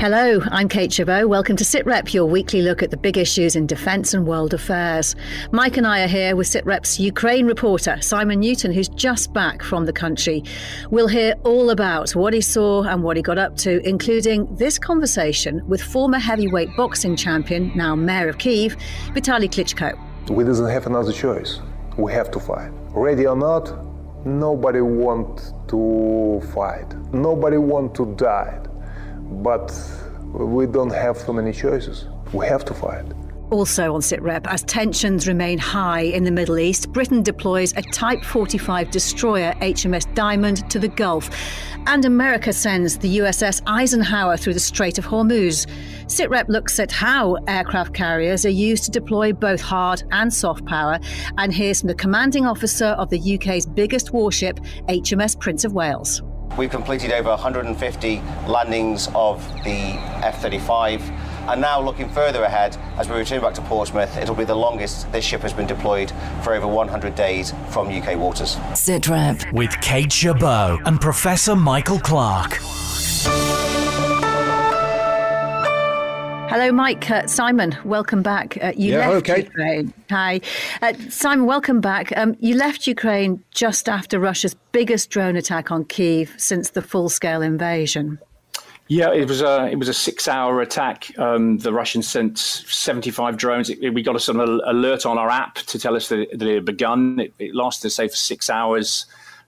Hello, I'm Kate Gerbeau. Welcome to SitRep, your weekly look at the big issues in defence and world affairs. Mike and I are here with SitRep's Ukraine reporter, Simon Newton, who's just back from the country. We'll hear all about what he saw and what he got up to, including this conversation with former heavyweight boxing champion, now mayor of Kiev, Vitali Klitschko. We doesn't have another choice. We have to fight. Ready or not, nobody want to fight. Nobody want to die but we don't have so many choices. We have to fight. Also on SITREP, as tensions remain high in the Middle East, Britain deploys a Type 45 destroyer HMS Diamond to the Gulf, and America sends the USS Eisenhower through the Strait of Hormuz. SITREP looks at how aircraft carriers are used to deploy both hard and soft power, and hears from the commanding officer of the UK's biggest warship, HMS Prince of Wales. We've completed over 150 landings of the F 35. And now, looking further ahead, as we return back to Portsmouth, it'll be the longest this ship has been deployed for over 100 days from UK waters. SITREP with Kate Gerbeau and Professor Michael Clarke. Hello, Mike. Uh, Simon, welcome back. Uh, you yeah, left okay. Ukraine. Hi. Uh, Simon, welcome back. Um, you left Ukraine just after Russia's biggest drone attack on Kiev since the full scale invasion. Yeah, it was a it was a six hour attack. Um, the Russians sent seventy five drones. It, we got a sort of alert on our app to tell us that it, that it had begun. It, it lasted, say, for six hours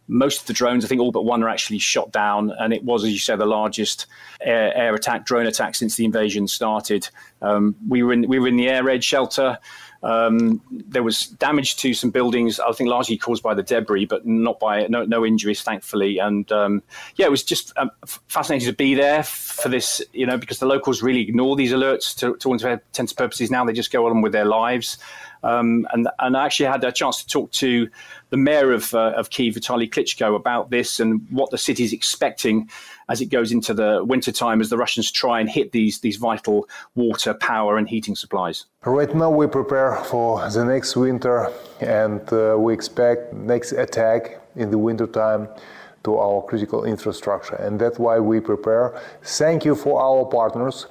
most of the drones, I think all but one, are actually shot down, and it was, as you said, the largest air, air attack, drone attack since the invasion started. Um, we were in we were in the air raid shelter. Um, there was damage to some buildings, I think largely caused by the debris, but not by no, no injuries, thankfully. And um, yeah, it was just um, fascinating to be there for this, you know, because the locals really ignore these alerts to, to all intents and purposes. Now they just go on with their lives. Um, and, and I actually had a chance to talk to the mayor of, uh, of Kiev, Vitali Klitschko, about this and what the city is expecting as it goes into the wintertime as the Russians try and hit these, these vital water, power, and heating supplies. Right now, we prepare for the next winter and uh, we expect next attack in the winter time to our critical infrastructure. And that's why we prepare. Thank you for our partners.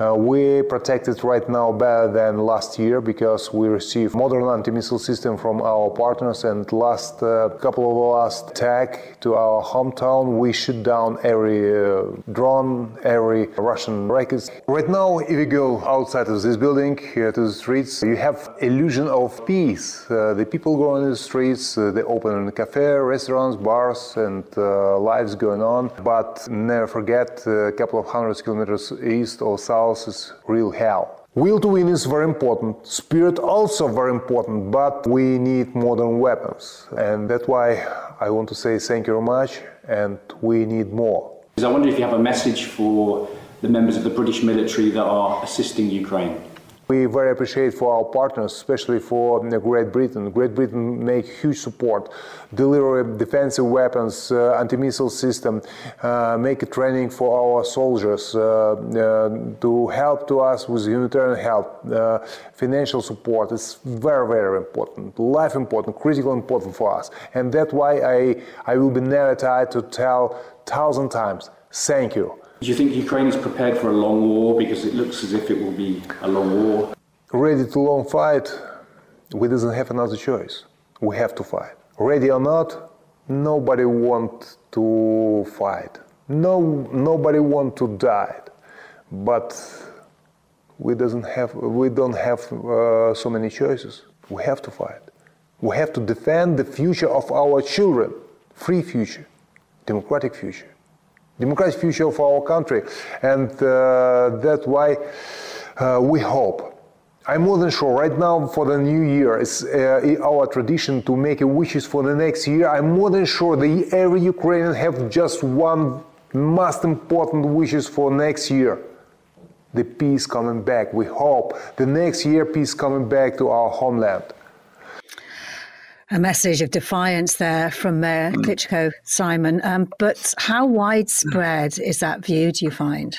Uh, we protected right now better than last year because we received modern anti-missile system from our partners and last uh, couple of last attack to our hometown we shoot down every uh, drone, every Russian rockets. Right now if you go outside of this building here to the streets you have illusion of peace. Uh, the people go on the streets, uh, they open cafe, restaurants, bars and uh, lives going on but never forget a couple of hundreds kilometers east or south is real hell. Will to win is very important, spirit also very important, but we need modern weapons. And that's why I want to say thank you very much, and we need more. I wonder if you have a message for the members of the British military that are assisting Ukraine. We very appreciate for our partners, especially for Great Britain. Great Britain make huge support, deliver defensive weapons, uh, anti-missile system, uh, make training for our soldiers, uh, uh, to help to us with humanitarian help, uh, financial support. It's very, very important, life important, critical important for us. And that's why I, I will be never tired to tell thousand times, thank you. Do you think Ukraine is prepared for a long war? Because it looks as if it will be a long war. Ready to long fight? We doesn't have another choice. We have to fight. Ready or not, nobody want to fight. No, nobody want to die. But we doesn't have. We don't have uh, so many choices. We have to fight. We have to defend the future of our children, free future, democratic future democratic future of our country. And uh, that's why uh, we hope. I'm more than sure right now for the new year, it's uh, our tradition to make wishes for the next year. I'm more than sure that every Ukrainian have just one most important wishes for next year. The peace coming back. We hope the next year peace coming back to our homeland a message of defiance there from Mayor mm. Klitschko, Simon. Um, but how widespread is that view, do you find?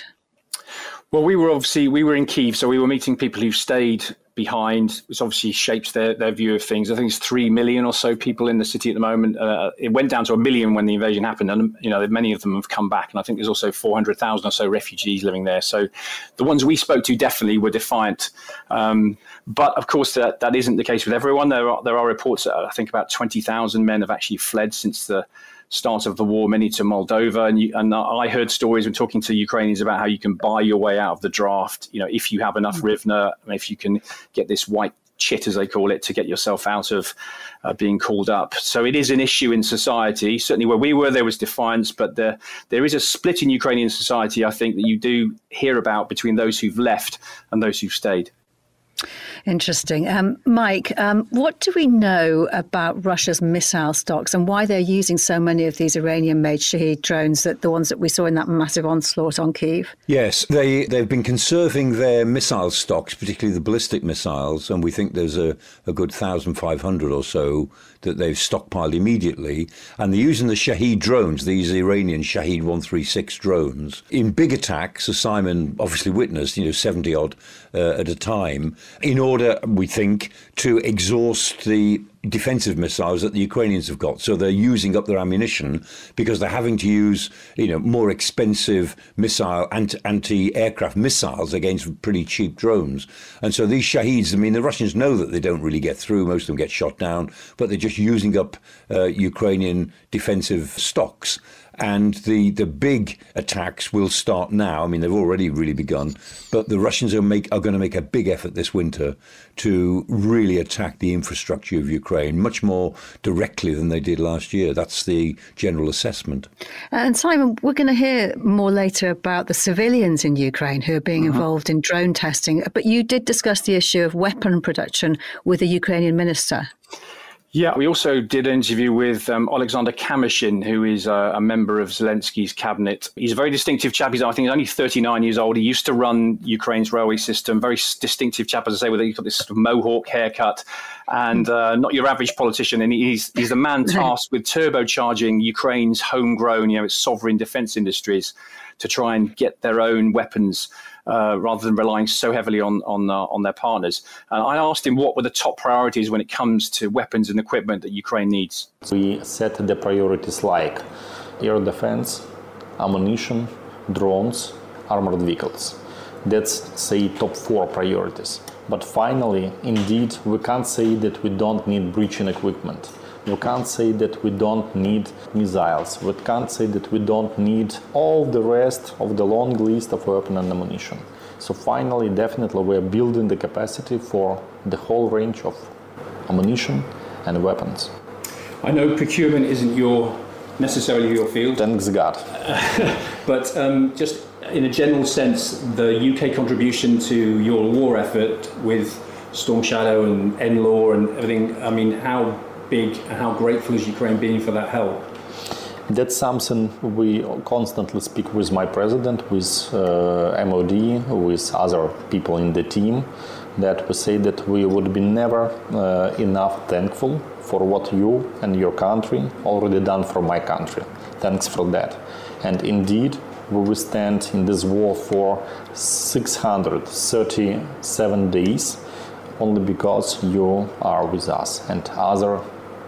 Well, we were obviously we were in Kiev, so we were meeting people who stayed behind, which obviously shapes their, their view of things. I think it's three million or so people in the city at the moment. Uh, it went down to a million when the invasion happened, and you know many of them have come back. And I think there's also 400,000 or so refugees living there. So the ones we spoke to definitely were defiant. Um, but of course, that, that isn't the case with everyone. There are there are reports that I think about 20,000 men have actually fled since the start of the war, many to Moldova. And, you, and I heard stories when talking to Ukrainians about how you can buy your way out of the draft. You know, if you have enough mm-hmm. If you can get this white chit, as they call it, to get yourself out of uh, being called up. So it is an issue in society. Certainly, where we were, there was defiance, but there there is a split in Ukrainian society. I think that you do hear about between those who've left and those who've stayed. Interesting. Um, Mike, um, what do we know about Russia's missile stocks and why they're using so many of these Iranian made Shahed drones, that the ones that we saw in that massive onslaught on Kiev? Yes, they, they've been conserving their missile stocks, particularly the ballistic missiles, and we think there's a, a good 1,500 or so that they've stockpiled immediately. And they're using the Shahed drones, these Iranian Shahed 136 drones, in big attacks, as Simon obviously witnessed, you know, 70 odd uh, at a time, in order, we think, to exhaust the defensive missiles that the Ukrainians have got. So they're using up their ammunition because they're having to use, you know, more expensive missile anti aircraft missiles against pretty cheap drones. And so these Shaheds, I mean, the Russians know that they don't really get through. Most of them get shot down, but they're just using up uh, Ukrainian defensive stocks and the the big attacks will start now. I mean, they've already really begun, but the Russians are make are going to make a big effort this winter to really attack the infrastructure of Ukraine much more directly than they did last year. That's the general assessment. And Simon, we're going to hear more later about the civilians in Ukraine who are being uh-huh. involved in drone testing. But you did discuss the issue of weapon production with a Ukrainian minister. Yeah, we also did an interview with um, Alexander Kamyshin, who is a, a, member of Zelensky's cabinet. He's a very distinctive chap. He's, I think, he's only 39 years old. He used to run Ukraine's railway system. Very distinctive chap, as I say, with he's got this sort of mohawk haircut, and uh, not your average politician. And he's he's the man tasked with turbocharging Ukraine's homegrown, you know, its sovereign defense industries to try and get their own weapons uh, rather than relying so heavily on on uh, on their partners. Uh, I asked him what were the top priorities when it comes to weapons and equipment that Ukraine needs. We set the priorities like air defense, ammunition, drones, armored vehicles. That's say top four priorities. But finally, indeed, we can't say that we don't need breaching equipment we can't say that we don't need missiles. We can't say that we don't need all the rest of the long list of weapon and ammunition. So finally, definitely, we're building the capacity for the whole range of ammunition and weapons. I know procurement isn't your necessarily your field. Thanks God. but um, just in a general sense, the UK contribution to your war effort with Storm Shadow and NLAW and everything. I mean, how big and how grateful is Ukraine being for that help? That's something we constantly speak with my president, with uh, MOD, with other people in the team, that we say that we would be never uh, enough thankful for what you and your country already done for my country. Thanks for that. And indeed, we will stand in this war for 637 days only because you are with us and other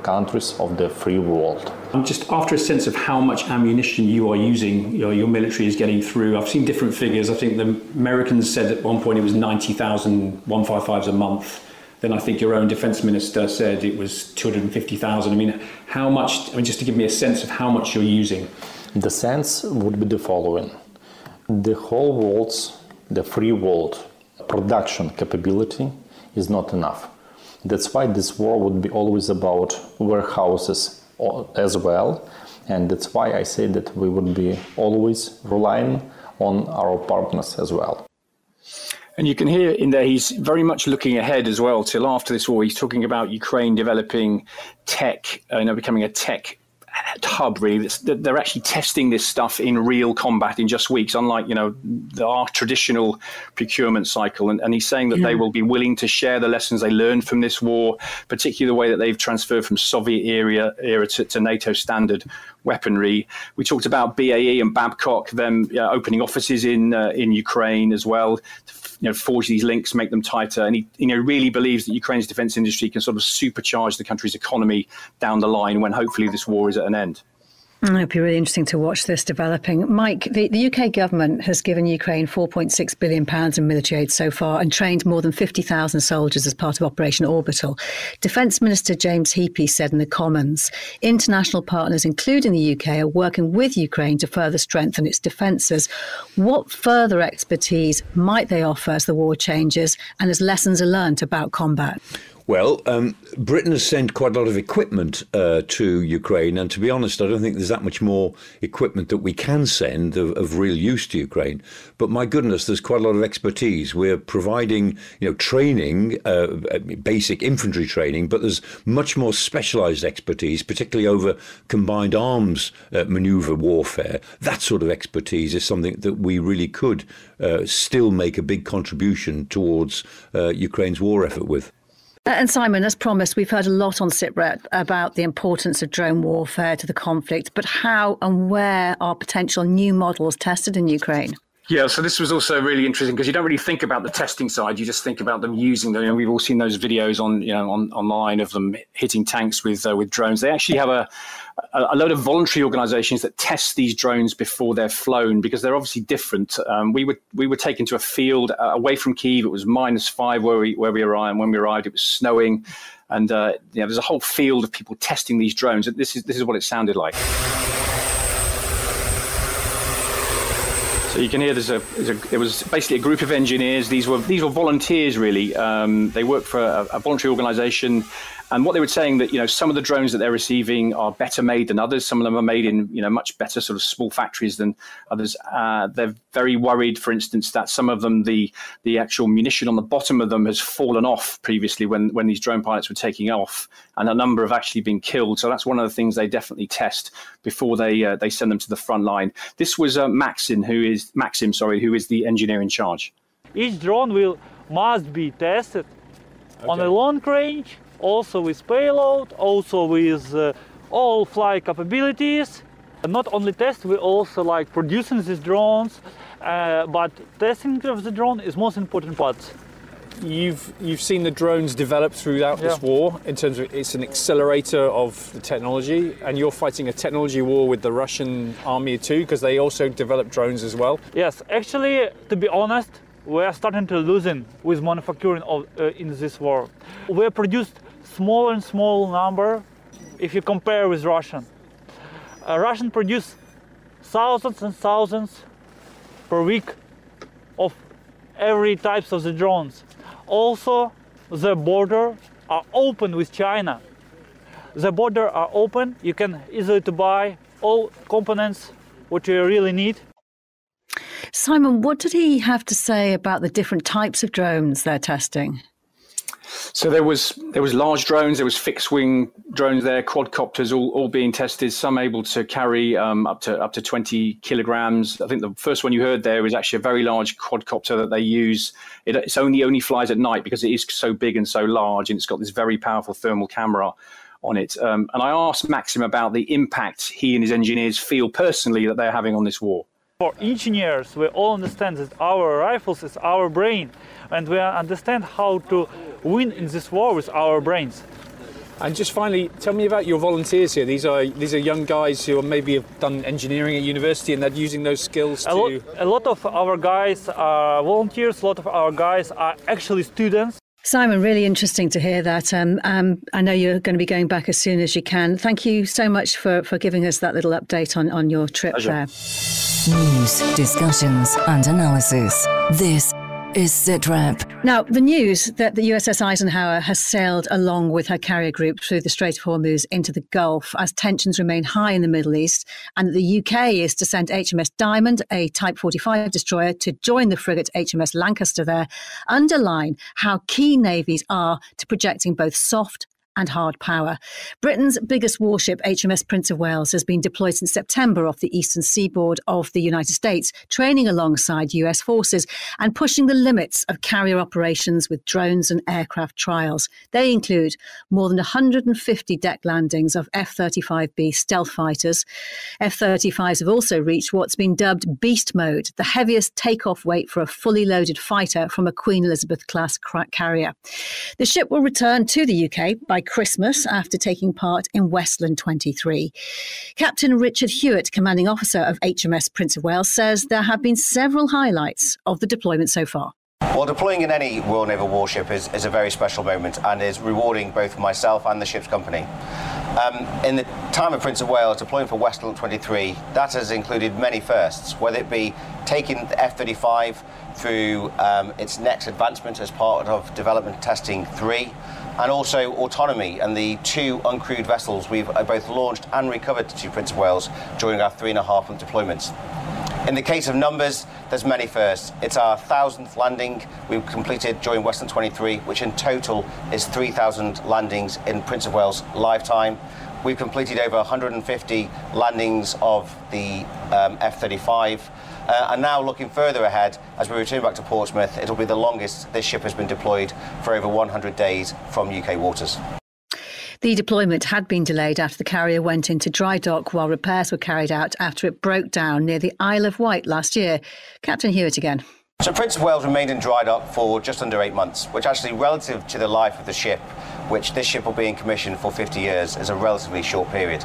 countries of the free world. Um, just after a sense of how much ammunition you are using, you know, your military is getting through. I've seen different figures. I think the Americans said at one point it was 90,000 155s a month. Then I think your own defense minister said it was 250,000. I mean, how much, I mean, just to give me a sense of how much you're using. The sense would be the following the whole world's, the free world production capability is not enough that's why this war would be always about warehouses as well. And that's why I say that we would be always relying on our partners as well. And you can hear in there he's very much looking ahead as well till after this war. He's talking about Ukraine developing tech, uh, you know, becoming a tech hub really they're actually testing this stuff in real combat in just weeks unlike you know our traditional procurement cycle and, and he's saying that yeah. they will be willing to share the lessons they learned from this war particularly the way that they've transferred from soviet era era to, to nato standard weaponry we talked about bae and babcock them opening offices in uh, in ukraine as well you know forge these links, make them tighter, and he you know really believes that Ukraine's defence industry can sort of supercharge the country's economy down the line when hopefully this war is at an end. It'll be really interesting to watch this developing. Mike, the, the UK government has given Ukraine £4.6 billion in military aid so far and trained more than 50,000 soldiers as part of Operation Orbital. Defence Minister James Heappey said in the Commons international partners, including the UK, are working with Ukraine to further strengthen its defences. What further expertise might they offer as the war changes and as lessons are learned about combat? Well, um, Britain has sent quite a lot of equipment uh, to Ukraine, and to be honest, I don't think there's that much more equipment that we can send of, of, real use to Ukraine. But my goodness, there's quite a lot of expertise. We're providing, you know, training, uh, basic infantry training, but there's much more specialised expertise, particularly over combined arms uh, manoeuvre warfare. That sort of expertise is something that we really could uh, still make a big contribution towards uh, Ukraine's war effort with. Uh, and Simon, as promised, we've heard a lot on SITREP about the importance of drone warfare to the conflict, but how and where are potential new models tested in Ukraine? Yeah, so this was also really interesting because you don't really think about the testing side; you just think about them using them. Know, we've all seen those videos on you know on, online of them hitting tanks with uh, with drones. They actually have a a load of voluntary organisations that test these drones before they're flown because they're obviously different. Um, we were we were taken to a field uh, away from Kiev. It was minus five where we where we arrived. When we arrived, it was snowing, and uh, you know, there's a whole field of people testing these drones. This is this is what it sounded like. So you can hear there's a, there's a, there was basically a group of engineers. These were these were volunteers really. Um, they worked for a, a voluntary organisation, and what they were saying that you know some of the drones that they're receiving are better made than others. Some of them are made in you know much better sort of small factories than others. Uh, they're very worried, for instance, that some of them the the actual munition on the bottom of them has fallen off previously when when these drone pilots were taking off, and a number have actually been killed. So that's one of the things they definitely test before they uh, they send them to the front line. This was uh, Maxim, who is Maxim, sorry, who is the engineer in charge. Each drone will must be tested okay. on a long range also with payload, also with uh, all flight capabilities. Not only test, we also like producing these drones, uh, but testing of the drone is most important part. You've you've seen the drones develop throughout yeah. this war in terms of it's an accelerator of the technology, and you're fighting a technology war with the Russian army too, because they also develop drones as well. Yes, actually, to be honest, we are starting to losing with manufacturing of, uh, in this war. We produced smaller and small number if you compare with Russian. Uh, Russian produce thousands and thousands per week of every types of the drones. Also, the border are open with China. The border are open. You can easily to buy all components what you really need. Simon, what did he have to say about the different types of drones they're testing? So there was there was large drones, there was fixed wing drones there, quadcopters, all, all being tested. Some able to carry um, up to up to 20 kilograms. I think the first one you heard there is actually a very large quadcopter that they use. It, it's only only flies at night because it is so big and so large, and it's got this very powerful thermal camera on it. Um, and I asked Maxim about the impact he and his engineers feel personally that they're having on this war. For engineers, we all understand that our rifles is our brain, and we understand how to win in this war with our brains. And just finally, tell me about your volunteers here. These are these are young guys who maybe have done engineering at university and they're using those skills to. A lot, a lot of our guys are volunteers. A lot of our guys are actually students. Simon, really interesting to hear that. Um, um, I know you're going to be going back as soon as you can. Thank you so much for, for giving us that little update on, on your trip Pleasure. there. News, discussions, and analysis. This is SITREP. Now, the news that the USS Eisenhower has sailed along with her carrier group through the Strait of Hormuz into the Gulf as tensions remain high in the Middle East, and that the UK is to send HMS Diamond, a Type 45 destroyer, to join the frigate HMS Lancaster there, underline how key navies are to projecting both soft and hard power. Britain's biggest warship, HMS Prince of Wales, has been deployed since September off the eastern seaboard of the United States, training alongside US forces and pushing the limits of carrier operations with drones and aircraft trials. They include more than 150 deck landings of F 35B stealth fighters. F 35s have also reached what's been dubbed beast mode, the heaviest takeoff weight for a fully loaded fighter from a Queen Elizabeth class carrier. The ship will return to the UK by Christmas after taking part in Westlant 23. Captain Richard Hewitt, commanding officer of HMS Prince of Wales, says there have been several highlights of the deployment so far. Well, deploying in any Royal Naval warship is, is a very special moment and is rewarding both myself and the ship's company. Um, in the time of Prince of Wales, deploying for Westlant 23, that has included many firsts, whether it be taking the F-35 through um, its next advancement as part of Development Testing 3, and also autonomy and the two uncrewed vessels we've uh, both launched and recovered to Prince of Wales during our three and a half month deployments. In the case of numbers, there's many firsts. It's our thousandth landing we've completed during Westlant 23, which in total is 3,000 landings in Prince of Wales' lifetime. We've completed over 150 landings of the um, F-35. Uh, and now looking further ahead, as we return back to Portsmouth, it'll be the longest this ship has been deployed for over 100 days from UK waters. The deployment had been delayed after the carrier went into dry dock while repairs were carried out after it broke down near the Isle of Wight last year. Captain Hewitt again. So Prince of Wales remained in dry dock for just under eight months, which actually, relative to the life of the ship, which this ship will be in commission for 50 years, is a relatively short period.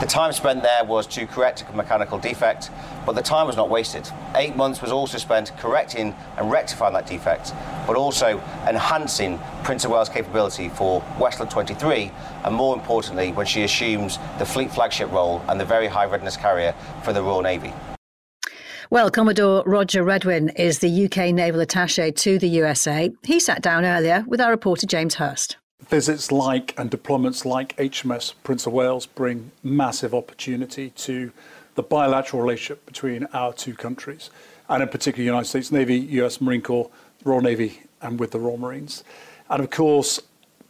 The time spent there was to correct a mechanical defect, but the time was not wasted. Eight months was also spent correcting and rectifying that defect, but also enhancing Prince of Wales' capability for Westlant 23, and more importantly, when she assumes the fleet flagship role and the very high readiness carrier for the Royal Navy. Well, Commodore Roger Readwin is the UK Naval Attache to the USA. He sat down earlier with our reporter James Hurst. Visits like and deployments like HMS Prince of Wales bring massive opportunity to the bilateral relationship between our two countries, and in particular, United States Navy, US Marine Corps, Royal Navy, and with the Royal Marines. And of course,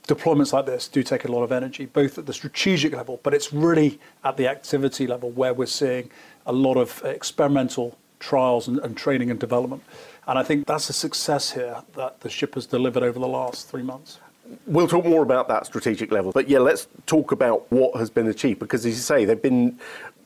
deployments like this do take a lot of energy, both at the strategic level, but it's really at the activity level where we're seeing a lot of experimental trials and, and training and development. And I think that's a success here that the ship has delivered over the last three months. We'll talk more about that strategic level. But yeah, let's talk about what has been achieved because, as you say, they've been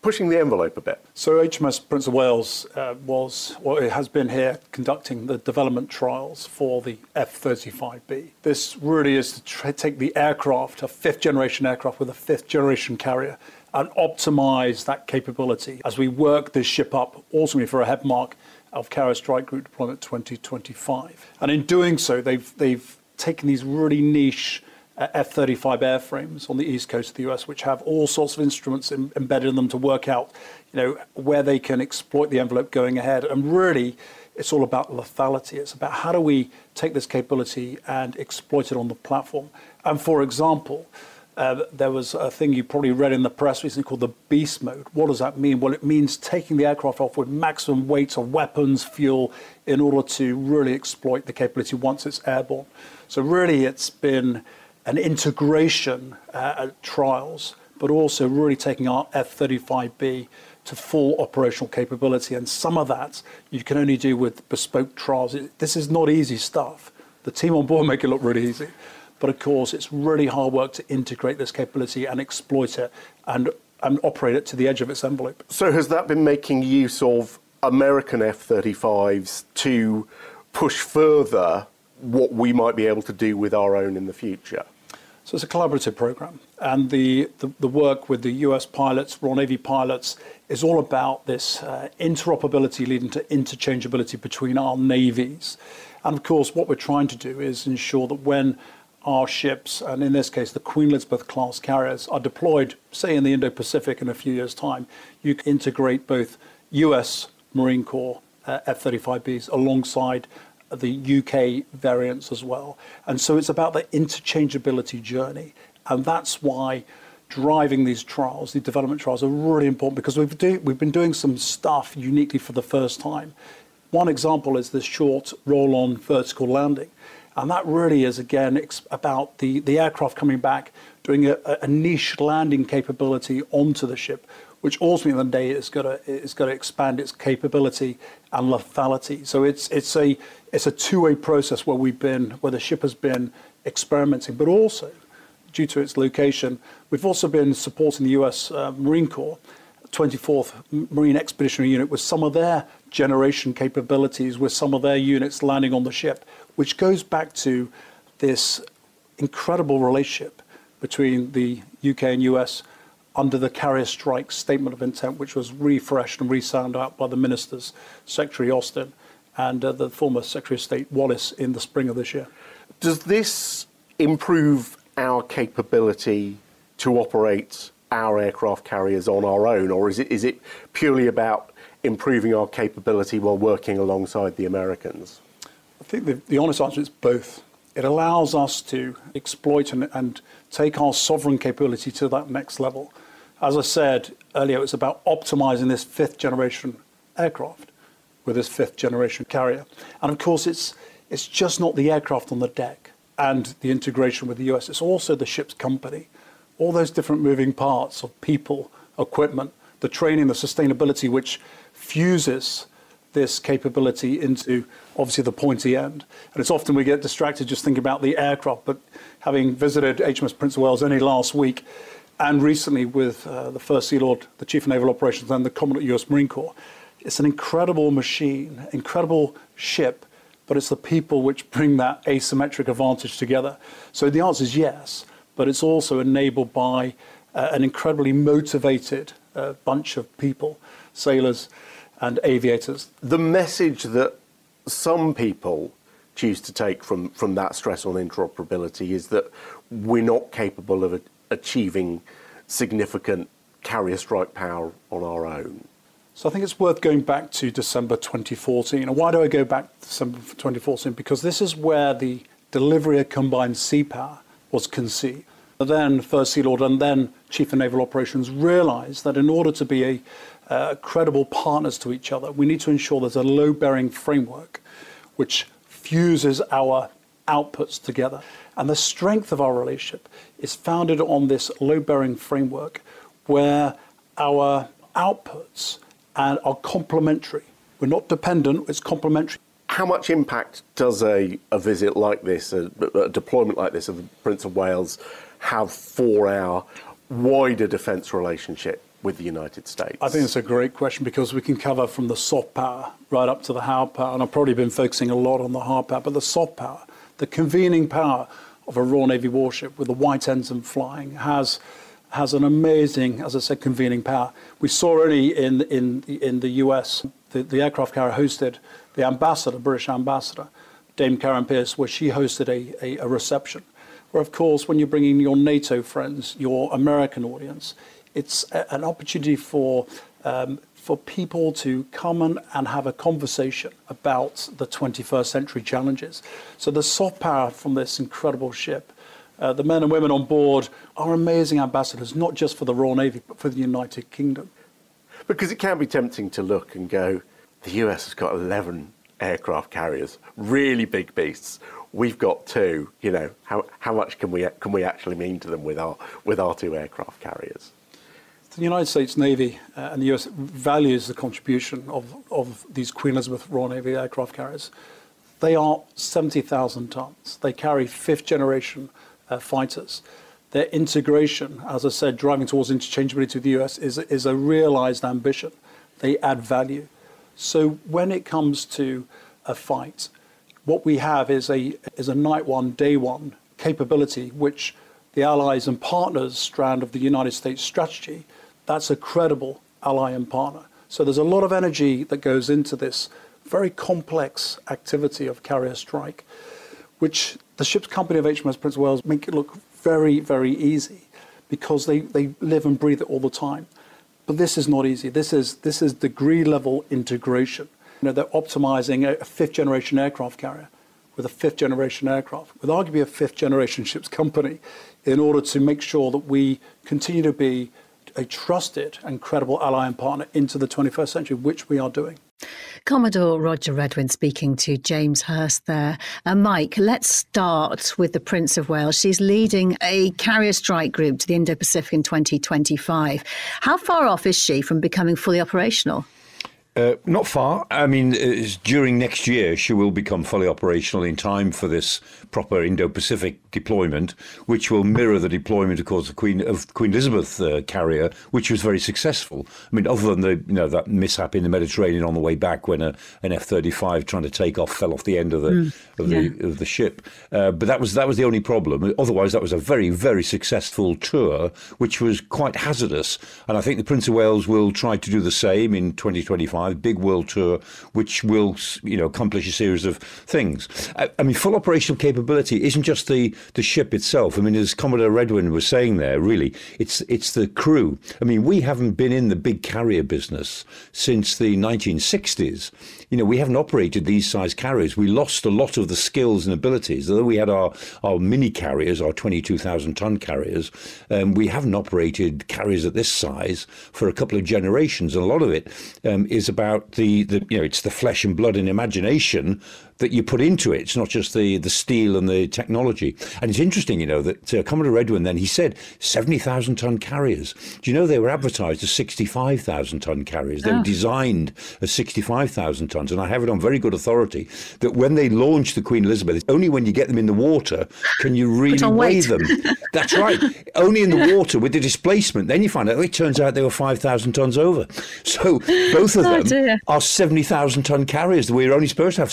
pushing the envelope a bit. So HMS Prince of Wales uh, was, well, it has been here conducting the development trials for the F-35B. This really is to take the aircraft, a fifth generation aircraft with a fifth generation carrier, and optimize that capability as we work this ship up ultimately for a head mark of Carrier Strike Group deployment 2025. And in doing so, they've, they've taken these really niche uh, F-35 airframes on the east coast of the US, which have all sorts of instruments in, embedded in them to work out, you know, where they can exploit the envelope going ahead. And really, it's all about lethality. It's about how do we take this capability and exploit it on the platform. And for example, uh, there was a thing you probably read in the press recently called the beast mode. What does that mean? Well, it means taking the aircraft off with maximum weights of weapons, fuel, in order to really exploit the capability once it's airborne. So, really, it's been an integration uh, trials, but also really taking our F 35B to full operational capability. And some of that you can only do with bespoke trials. This is not easy stuff. The team on board make it look really easy. But of course, it's really hard work to integrate this capability and exploit it and, and operate it to the edge of its envelope. So, has that been making use of American F 35s to push further what we might be able to do with our own in the future? So it's a collaborative program, and the, the, the, work with the US pilots, Royal Navy pilots, is all about this uh, interoperability leading to interchangeability between our navies. And of course, what we're trying to do is ensure that when our ships, and in this case, the Queen Elizabeth class carriers, are deployed, say, in the Indo Pacific in a few years' time, you can integrate both US Marine Corps uh, F 35Bs alongside the UK variants as well. And so it's about the interchangeability journey. And that's why driving these trials, the development trials, are really important because we've, we've been doing some stuff uniquely for the first time. One example is this short roll on vertical landing. And that really is, again, about the, the aircraft coming back, doing a, a niche landing capability onto the ship, which ultimately in the day is going to is going to expand its capability and lethality. So it's it's a it's a two-way process where we've been where the ship has been experimenting, but also due to its location, we've also been supporting the U.S. Uh, Marine Corps 24th Marine Expeditionary Unit with some of their generation capabilities, with some of their units landing on the ship, which goes back to this incredible relationship between the UK and US under the carrier strike statement of intent, which was refreshed and re-signed out by the ministers, Secretary Austin and uh, the former Secretary of State Wallace in the spring of this year. Does this improve our capability to operate our aircraft carriers on our own, or is it, is it purely about improving our capability while working alongside the Americans? I think the, the honest answer is both. It allows us to exploit and, and take our sovereign capability to that next level. As I said earlier, it's about optimizing this fifth generation aircraft with this fifth generation carrier. And of course, it's, it's just not the aircraft on the deck and the integration with the US, it's also the ship's company. All those different moving parts of people, equipment, the training, the sustainability, which fuses this capability into obviously the pointy end. And it's often we get distracted just thinking about the aircraft, but having visited HMS Prince of Wales only last week and recently with uh, the First Sea Lord, the Chief of Naval Operations, and the Commandant US Marine Corps, it's an incredible machine, incredible ship, but it's the people which bring that asymmetric advantage together. So the answer is yes, but it's also enabled by uh, an incredibly motivated uh, bunch of people, sailors, and aviators. The message that some people choose to take from, from that stress on interoperability is that we're not capable of a, achieving significant carrier strike power on our own. So I think it's worth going back to December 2014. And why do I go back to December 2014? Because this is where the delivery of combined sea power was conceived. Then First Sea Lord and then Chief of Naval Operations realized that in order to be a uh, credible partners to each other. We need to ensure there's a load bearing framework which fuses our outputs together. And the strength of our relationship is founded on this load bearing framework where our outputs and are complementary. We're not dependent, it's complementary. How much impact does a, a visit like this, a, a deployment like this of the Prince of Wales, have for our wider defence relationship? with the United States? I think it's a great question because we can cover from the soft power right up to the hard power, and I've probably been focusing a lot on the hard power, but the soft power, the convening power of a Royal Navy warship with a white ensign flying has has an amazing, as I said, convening power. We saw already in in in the US, the, the aircraft carrier hosted the ambassador, British ambassador, Dame Karen Pierce, where she hosted a, a, a reception. Of course, when you're bringing your NATO friends, your American audience, it's a, an opportunity for um, for people to come and, and have a conversation about the 21st century challenges. So the soft power from this incredible ship, uh, the men and women on board are amazing ambassadors, not just for the Royal Navy, but for the United Kingdom. Because it can be tempting to look and go, the US has got 11 aircraft carriers, really big beasts. We've got two. You know, how, how much can we, can we actually mean to them with our, with our two aircraft carriers? The United States Navy uh, and the US values the contribution of, of these Queen Elizabeth Royal Navy aircraft carriers. They are 70,000 tons. They carry fifth generation uh, fighters. Their integration, as I said, driving towards interchangeability with the US is, is a realized ambition. They add value. So when it comes to a fight, what we have is a, is a night one, day one capability, which the allies and partners strand of the United States strategy that's a credible ally and partner. So there's a lot of energy that goes into this very complex activity of carrier strike, which the ship's company of HMS Prince of Wales make it look very, very easy because they, they live and breathe it all the time. But this is not easy. This is, this is degree level integration. You know, they're optimizing a, fifth generation aircraft carrier with a fifth generation aircraft, with arguably a fifth generation ship's company, in order to make sure that we continue to be a trusted and credible ally and partner into the 21st century, which we are doing. Commodore Roger Readwin speaking to James Hurst there. Uh, Mike, let's start with the Prince of Wales. She's leading a carrier strike group to the Indo Pacific in 2025. How far off is she from becoming fully operational? Uh, not far. I mean, during next year, she will become fully operational in time for this proper Indo-Pacific deployment, which will mirror the deployment, of course, of Queen of Queen Elizabeth uh, carrier, which was very successful. I mean, other than the you know that mishap in the Mediterranean on the way back when a, an F-35 trying to take off fell off the end of the mm, of the yeah. of the ship, uh, but that was that was the only problem. Otherwise, that was a very very successful tour, which was quite hazardous. And I think the Prince of Wales will try to do the same in 2025, big world tour, which will you know accomplish a series of things. I, I mean, full operational capability isn't just the, the ship itself. I mean, as Commodore Readwin was saying there, really, it's it's the crew. I mean, we haven't been in the big carrier business since the 1960s you know, we haven't operated these size carriers. We lost a lot of the skills and abilities. Although we had our, our mini carriers, our 22,000 ton carriers, um, we haven't operated carriers at this size for a couple of generations. And a lot of it um, is about the, the, you know, it's the flesh and blood and imagination that you put into it. It's not just the the steel and the technology. And it's interesting, you know, that uh, Commodore Readwin then he said 70,000 ton carriers. Do you know they were advertised as 65,000 ton carriers? They oh. were designed as 65,000 tons, and I have it on very good authority that when they launched the Queen Elizabeth, only when you get them in the water can you really weigh them. That's right. only in the water with the displacement. Then you find out oh, it turns out they were 5,000 tons over. So both of oh, them dear. are 70,000 ton carriers. We were only supposed to have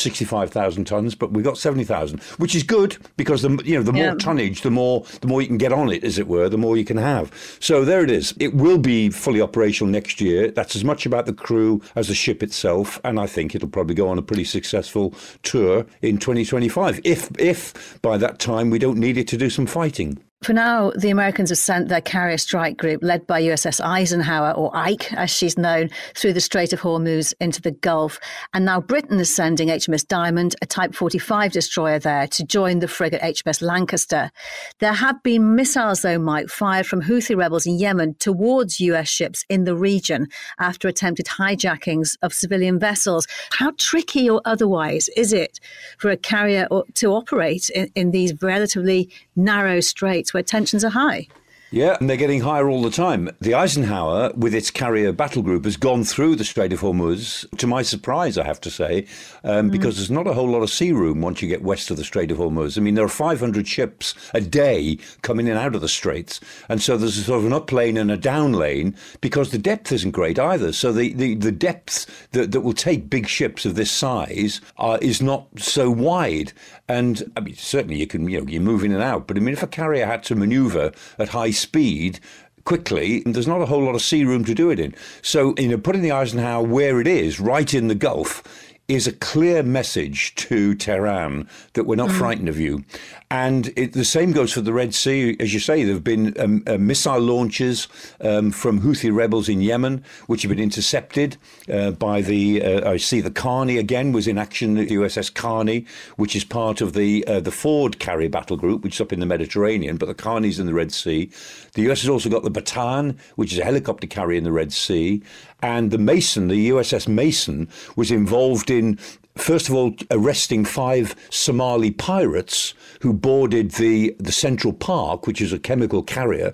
65,000 tons, but we got 70,000, which is good because the you know the more yeah. tonnage, the more the more you can get on it, as it were, the more you can have. So there it is. It will be fully operational next year. That's as much about the crew as the ship itself, and I think it'll probably go on a pretty successful tour in 2025. If if by that time we don't need it to do some fighting. For now, the Americans have sent their carrier strike group, led by USS Eisenhower, or Ike as she's known, through the Strait of Hormuz into the Gulf. And now Britain is sending HMS Diamond, a Type 45 destroyer, there to join the frigate HMS Lancaster. There have been missiles, though, Mike, fired from Houthi rebels in Yemen towards US ships in the region after attempted hijackings of civilian vessels. How tricky or otherwise is it for a carrier to operate in, in these relatively narrow straits? Where tensions are high. Yeah, and they're getting higher all the time. The Eisenhower, with its carrier battle group, has gone through the Strait of Hormuz, to my surprise, I have to say, um, mm. because there's not a whole lot of sea room once you get west of the Strait of Hormuz. I mean, there are 500 ships a day coming in and out of the straits. And so there's a sort of an up lane and a down lane because the depth isn't great either. So the, the, the depth that, that will take big ships of this size uh, is not so wide. And I mean, certainly you can, you know, you move in and out. But I mean, if a carrier had to maneuver at high speed, quickly, and there's not a whole lot of sea room to do it in. So, you know, putting the Eisenhower where it is, right in the Gulf, is a clear message to Tehran that we're not mm. frightened of you. And it, the same goes for the Red Sea. As you say, there have been um, uh, missile launches um, from Houthi rebels in Yemen, which have been intercepted uh, by the. Uh, I see the Carney again was in action, the USS Carney, which is part of the uh, the Ford carrier battle group, which is up in the Mediterranean, but the Carney's in the Red Sea. The US has also got the Bataan, which is a helicopter carrier in the Red Sea. And the Mason, the USS Mason, was involved in first of all, arresting five Somali pirates who boarded the, the Central Park, which is a chemical carrier,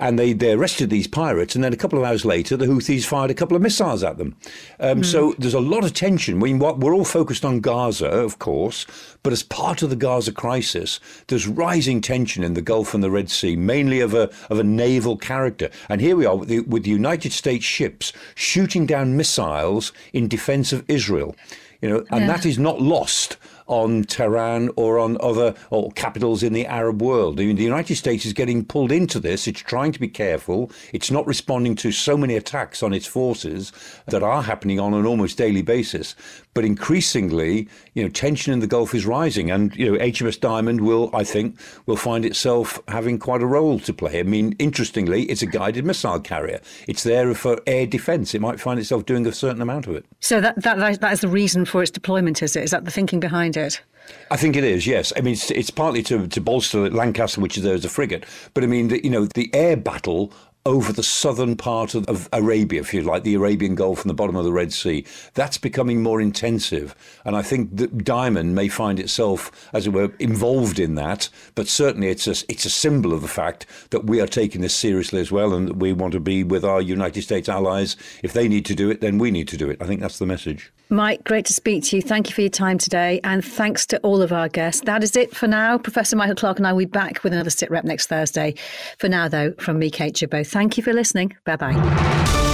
and they, they arrested these pirates. And then a couple of hours later, the Houthis fired a couple of missiles at them. Um, mm. So there's a lot of tension. I mean, we're all focused on Gaza, of course, but as part of the Gaza crisis, there's rising tension in the Gulf and the Red Sea, mainly of a of a naval character. And here we are with the, with the United States ships shooting down missiles in defense of Israel. You know, and yeah. that is not lost on Tehran or on other or capitals in the Arab world. I mean, the United States is getting pulled into this. It's trying to be careful. It's not responding to so many attacks on its forces that are happening on an almost daily basis. But increasingly, you know, tension in the Gulf is rising, and you know, HMS Diamond will, I think, will find itself having quite a role to play. I mean, interestingly, it's a guided missile carrier. It's there for air defence. It might find itself doing a certain amount of it. So that that that is the reason for its deployment, is it? Is that the thinking behind it? I think it is. Yes, I mean it's, it's partly to, to bolster Lancaster, which is there as a frigate, but I mean the, you know the air battle over the southern part of, of, Arabia, if you like, the Arabian Gulf and the bottom of the Red Sea. That's becoming more intensive. And I think that Diamond may find itself, as it were, involved in that. But certainly it's a, it's a symbol of the fact that we are taking this seriously as well and that we want to be with our United States allies. If they need to do it, then we need to do it. I think that's the message. Mike, great to speak to you. Thank you for your time today. And thanks to all of our guests. That is it for now. Professor Michael Clarke and I will be back with another SITREP next Thursday. For now, though, from me, Kate Gerbeau, thank you for listening. Bye bye.